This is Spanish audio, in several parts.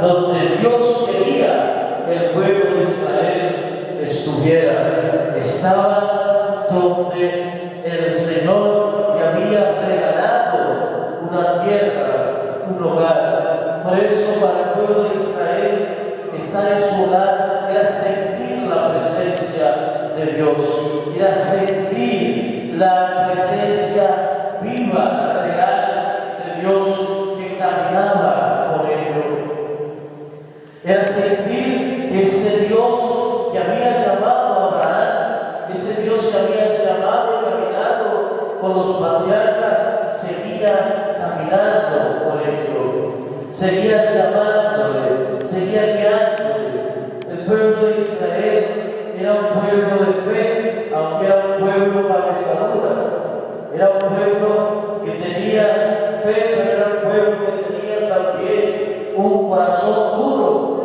donde Dios quería que el pueblo de Israel estuviera. Estaba donde el Señor le había regalado una tierra, un hogar. Por eso para el pueblo de Israel estar en su hogar era sentir la presencia de Dios, era sentir la presencia viva, real de Dios ese Dios que había llamado a Abraham, ese Dios que había llamado y caminado con los patriarcas, seguía caminando con ellos, seguía llamándole, seguía guiándole. El pueblo de Israel era un pueblo de fe, aunque era un pueblo cabezadura. Era un pueblo que tenía fe, pero era un pueblo que tenía también un corazón duro,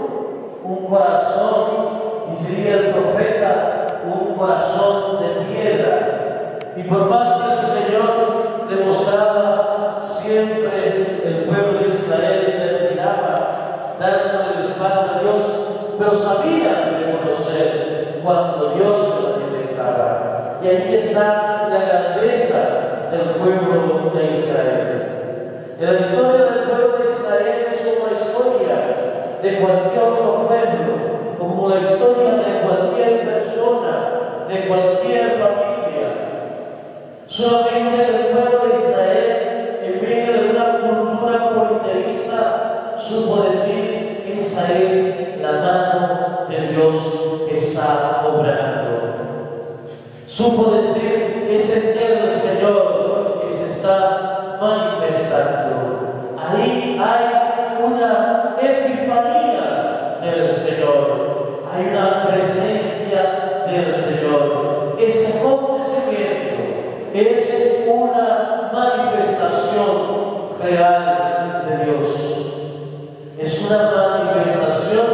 un corazón, y diría el profeta, un corazón de piedra. Y por más que el Señor demostraba siempre el pueblo de Israel terminaba dándole la espalda a Dios, pero sabían reconocer cuando Dios se manifestaba. Y ahí está la grandeza del pueblo de Israel. La historia del pueblo de Israel es la historia de cualquier otro pueblo, como la historia de cualquier persona, de cualquier familia. Solamente el pueblo de Israel, en medio de una cultura politeísta, supo decir, esa es la mano de Dios que está obrando. Supo decir, ese es el Señor que se está manifestando. Ahí hay una epifanía del Señor, hay una presencia del Señor. Ese acontecimiento es una manifestación real de Dios. Es una manifestación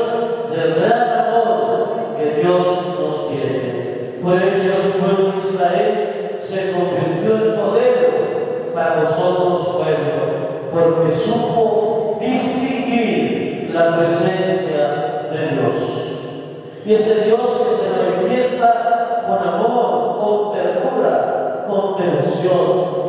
del gran amor que Dios nos tiene. Por eso el pueblo de Israel se convirtió en modelo para los otros pueblos, porque supo distinguir la presencia de Dios. Y ese Dios que se manifiesta con amor, con ternura, con devoción.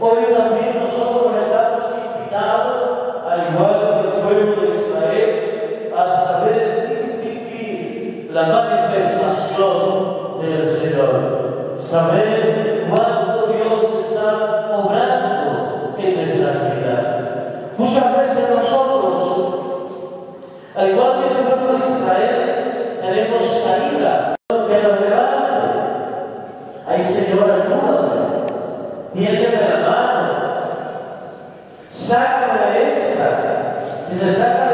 Hoy también nosotros estamos invitados, al igual que el pueblo de Israel, a saber distinguir la manifestación del Señor. Saber cuánto Dios está obrando en nuestra vida. Muchas veces nosotros, al igual que el pueblo de Israel, tenemos caída que nos levante. Ay Señor, ayúdame. Tiéndeme la mano. Sácame de esta. Si me saca